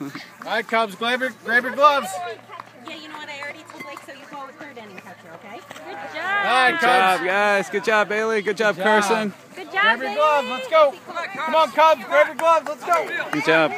All right, Cubs, grab your, grab your gloves. Yeah, you know what? I already told Blake, so you call it third inning catcher, okay? Good job. right, Good Cubs. job, guys. Good job, Bailey. Good job, Good job. Carson. Good job, Grab your gloves. Let's go. Come on, Cubs. Grab your gloves. Let's go. Good job.